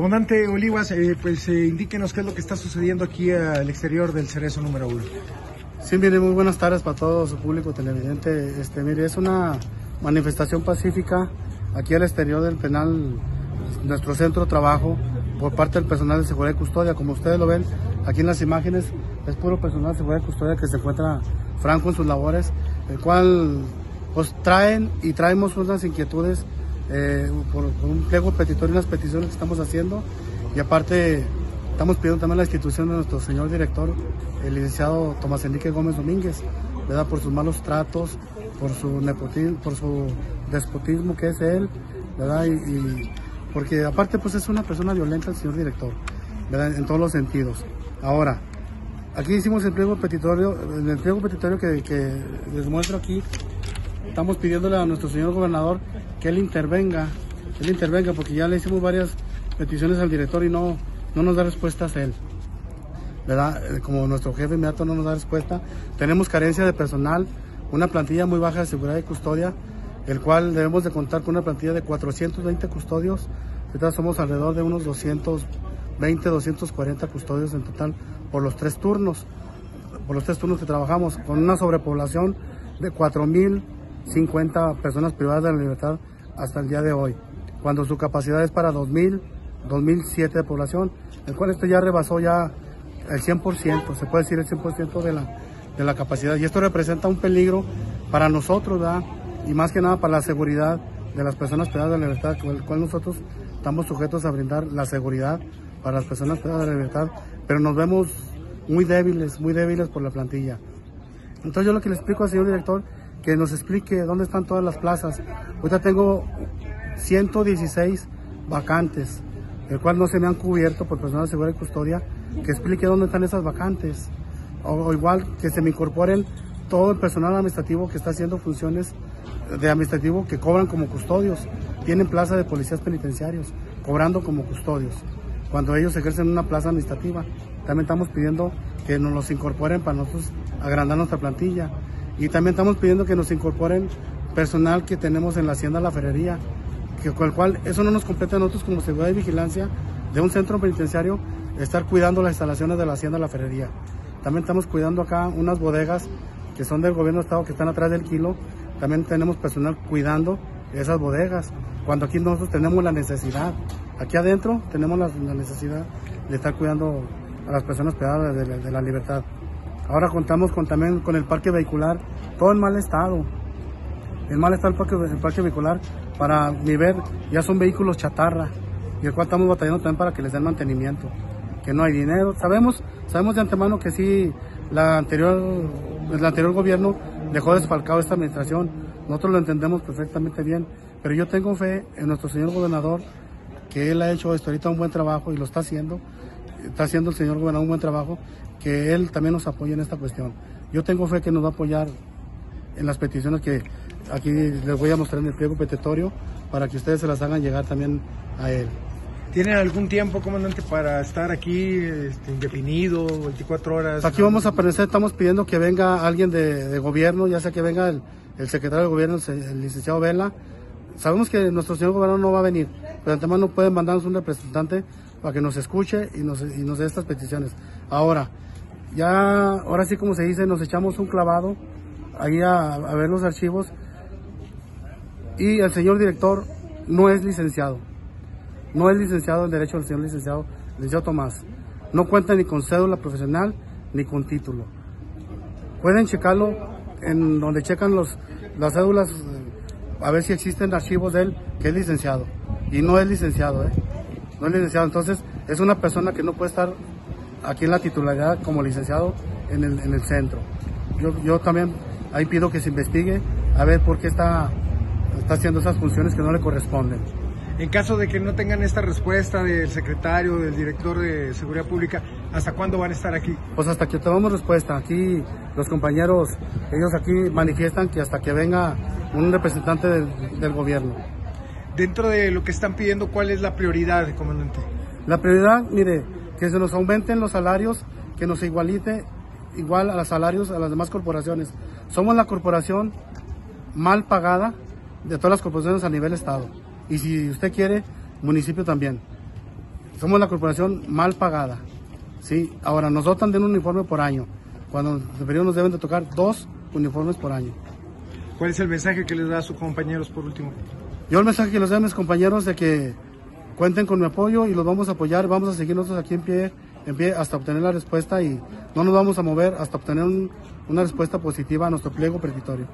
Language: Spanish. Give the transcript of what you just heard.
Comandante Olivas, eh, pues eh, indíquenos qué es lo que está sucediendo aquí al exterior del Cerezo número uno. Sí, mire, muy buenas tardes para todo su público televidente. Este, mire, es una manifestación pacífica aquí al exterior del penal, nuestro centro de trabajo, por parte del personal de seguridad y custodia. Como ustedes lo ven aquí en las imágenes, es puro personal de seguridad y custodia que se encuentra franco en sus labores, el cual pues traen y traemos unas inquietudes eh, por, un pliego petitorio, unas peticiones que estamos haciendo y aparte estamos pidiendo también la institución de nuestro señor director, el licenciado Tomás Enrique Gómez Domínguez, ¿verdad? por sus malos tratos, por su nepotismo, por su despotismo que es él, ¿verdad? Y, porque aparte pues es una persona violenta el señor director, ¿verdad? En todos los sentidos. Ahora, aquí hicimos el pliego petitorio, el pliego petitorio que, que les muestro aquí, estamos pidiéndole a nuestro señor gobernador que él intervenga, él intervenga, porque ya le hicimos varias peticiones al director y no, no nos da respuestas él. ¿Verdad? Eh, como nuestro jefe inmediato no nos da respuesta, tenemos carencia de personal, una plantilla muy baja de seguridad y custodia, el cual debemos de contar con una plantilla de 420 custodios, ahorita somos alrededor de unos 220, 240 custodios en total por los tres turnos, por los tres turnos que trabajamos, con una sobrepoblación de 4.050 personas privadas de la libertad hasta el día de hoy, cuando su capacidad es para 2000, 2007 de población, el cual esto ya rebasó ya el 100%, se puede decir el 100% de la, de la capacidad. Y esto representa un peligro para nosotros, y más que nada para la seguridad de las personas privadas de la libertad, con el cual nosotros estamos sujetos a brindar la seguridad para las personas privadas de la libertad, pero nos vemos muy débiles, muy débiles por la plantilla. Entonces yo lo que le explico al señor director, que nos explique dónde están todas las plazas. Ahorita tengo 116 vacantes, el cual no se me han cubierto por personal de seguridad y custodia, que explique dónde están esas vacantes. O, igual que se me incorporen todo el personal administrativo que está haciendo funciones de administrativo que cobran como custodios. Tienen plaza de policías penitenciarios, cobrando como custodios, cuando ellos ejercen una plaza administrativa. También estamos pidiendo que nos los incorporen para nosotros agrandar nuestra plantilla. Y también estamos pidiendo que nos incorporen personal que tenemos en la Hacienda La Ferrería, que, con el cual eso no nos compete a nosotros como seguridad y vigilancia de un centro penitenciario, estar cuidando las instalaciones de la Hacienda La Ferrería. También estamos cuidando acá unas bodegas que son del gobierno de Estado que están atrás del kilo. También tenemos personal cuidando esas bodegas, cuando aquí nosotros tenemos la necesidad. Aquí adentro tenemos la, necesidad de estar cuidando a las personas privadas de, la libertad. Ahora contamos con, también con el parque vehicular, todo en mal estado. En mal estado el parque, vehicular para mi ver ya son vehículos chatarra y el cual estamos batallando también para que les den mantenimiento. Que no hay dinero. Sabemos, sabemos de antemano que sí, la anterior, el anterior gobierno dejó desfalcado esta administración. Nosotros lo entendemos perfectamente bien, pero yo tengo fe en nuestro señor gobernador que él ha hecho esto ahorita un buen trabajo y lo está haciendo está haciendo el señor gobernador un buen trabajo, que él también nos apoye en esta cuestión. Yo tengo fe que nos va a apoyar en las peticiones que aquí les voy a mostrar en el pliego petitorio para que ustedes se las hagan llegar también a él. ¿Tienen algún tiempo, comandante, para estar aquí este, indefinido, 24 horas? Aquí vamos a aparecer, estamos pidiendo que venga alguien de, gobierno, ya sea que venga el, secretario de gobierno, el, licenciado Vela. Sabemos que nuestro señor gobernador no va a venir, pero además no pueden mandarnos un representante para que nos escuche y nos, y nos dé estas peticiones. Ahora, ya, ahora sí como se dice, nos echamos un clavado ahí a, ver los archivos y el señor director no es licenciado. No es licenciado en Derecho del señor licenciado, licenciado Tomás. No cuenta ni con cédula profesional ni con título. Pueden checarlo en donde checan los, las cédulas, a ver si existen archivos de él que es licenciado. Y no es licenciado, ¿eh? No es licenciado. Entonces, es una persona que no puede estar aquí en la titularidad como licenciado en el, en el centro. Yo, yo también ahí pido que se investigue a ver por qué está, está haciendo esas funciones que no le corresponden. En caso de que no tengan esta respuesta del secretario, del director de Seguridad Pública, ¿hasta cuándo van a estar aquí? Pues hasta que tengamos respuesta. Aquí los compañeros, ellos aquí manifiestan que hasta que venga un representante del, del gobierno. Dentro de lo que están pidiendo, ¿cuál es la prioridad, comandante? La prioridad, mire, que se nos aumenten los salarios, que nos igualite igual a los salarios a las demás corporaciones. Somos la corporación mal pagada de todas las corporaciones a nivel estado. Y si usted quiere, municipio también. somos la corporación mal pagada. Sí, ahora nos dotan de un uniforme por año, cuando deberíamos nos deben de tocar dos uniformes por año. ¿Cuál es el mensaje que les da a sus compañeros por último? Yo el mensaje que les doy a mis compañeros de que cuenten con mi apoyo y los vamos a apoyar, vamos a seguir nosotros aquí en pie, hasta obtener la respuesta y no nos vamos a mover hasta obtener una respuesta positiva a nuestro pliego petitorio.